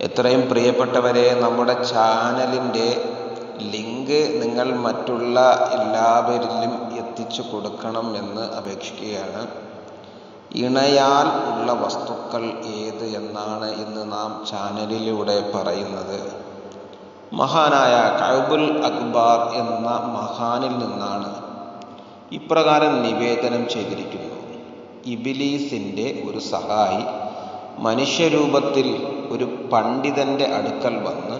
എത്രയും പ്രിയപ്പെട്ടവരെ നമ്മുടെ ചാനലിന്റെ ലിങ്ക് നിങ്ങൾ മറ്റുള്ള എല്ലാവരിലും എത്തിച്ചു കൊടുക്കണം എന്ന് അപേക്ഷിക്കുകയാണ്. ഇണയാൽ ഉള്ള വസ്തുക്കൾ ഏത് എന്നാണ് ഇന്ന് നാം ചാനലിലൂടെ പറയുന്നത്. മഹാനായ കഅബുൽ അക്ബാർ എന്ന മഹാനിൽ നിന്നാണ് ഇപ്രകാരം നിവേദനം ചെയ്തിരിക്കുന്നു. ഇബിലീസിന്റെ ഒരു സഹായി മനുഷ്യരൂപത്തിൽ ഒരു പണ്ഡിതന്റെ അടുക്കൽ വന്ന്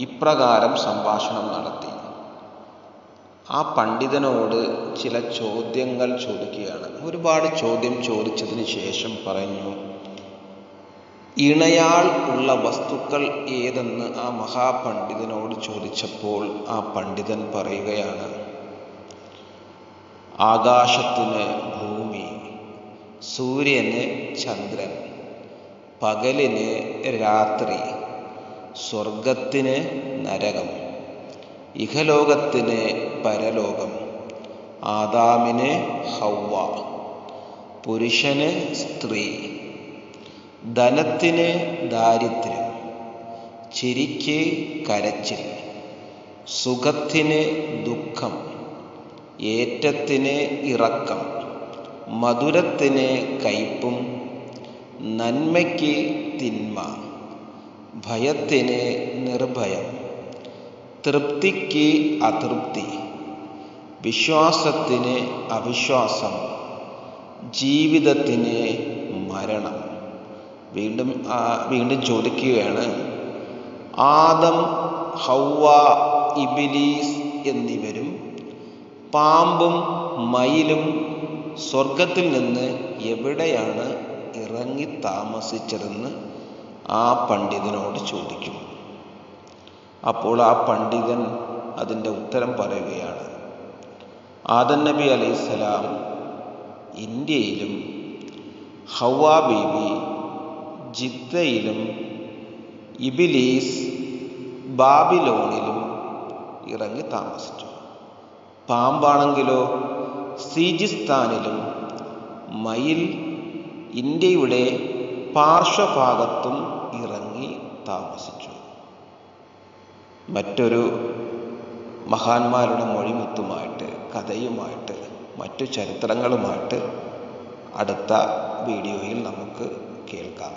ഇപ്രകാരം സംഭാഷണം നടത്തി. ആ പണ്ഡിതനോട് ചില ചോദ്യങ്ങൾ ചോദിക്കുകയാണ്. ഒരുപാട് ചോദ്യം ചോദിച്ചതിന് ശേഷം പറഞ്ഞു ഇണയാൾ ഉള്ള വസ്തുക്കൾ ഏതെന്ന് ആ മഹാപണ്ഡിതനോട് ചോദിച്ചപ്പോൾ ആ പണ്ഡിതൻ പറയുകയാണ് ആകാശത്തിന് ഭൂമി സൂര്യന് ചന്ദ്രൻ പകലിന് രാത്രി സ്വർഗത്തിന് നരകം ഇഹലോകത്തിന് പരലോകം ആദാമിന് ഹൗവ പുരുഷന് സ്ത്രീ ധനത്തിന് ദാരിദ്ര്യം ചിരിക്ക് കരച്ചിൽ സുഖത്തിന് ദുഃഖം ഏറ്റത്തിന് ഇറക്കം മധുരത്തിന് കയ്പും നന്മയ്ക്ക് തിന്മ. ഭയത്തിന് നിർഭയം. തൃപ്തിക്ക് അതൃപ്തി. വിശ്വാസത്തിന് അവിശ്വാസം. ജീവിതത്തിന് മരണം. വീണ്ടും വീണ്ടും ചോദിക്കുകയാണ്. ആദം ഹൗവ ഇബിലീസ് എന്നിവരും പാമ്പും മയിലും സ്വർഗത്തിൽ നിന്ന് എവിടെയാണ് ഇറങ്ങി താമസിച്ചതെന്ന് ആ പണ്ഡിതനോട് ചോദിക്കും. അപ്പോൾ ആ പണ്ഡിതൻ അതിന്റെ ഉത്തരം പറയുകയാണ്. ആദൻ നബി അലൈഹിസ്സലാം ഇന്ത്യയിലും ഹവ ബീബി ജിദ്ദയിലും ഇബിലീസ് ബാബിലോണിലും ഇറങ്ങി താമസിച്ചു. പാമ്പാണെങ്കിലോ സീജിസ്ഥാനിലും മയിൽ ഇന്ത്യയുടെ പാർശ്വഭാഗത്തും ഇറങ്ങി താമസിച്ചു. മറ്റൊരു മഹാന്മാരുടെ മൊഴിമുത്തുമായിട്ട് കഥയുമായിട്ട് മറ്റു ചരിത്രങ്ങളുമായിട്ട് അടുത്ത വീഡിയോയിൽ നമുക്ക് കേൾക്കാം.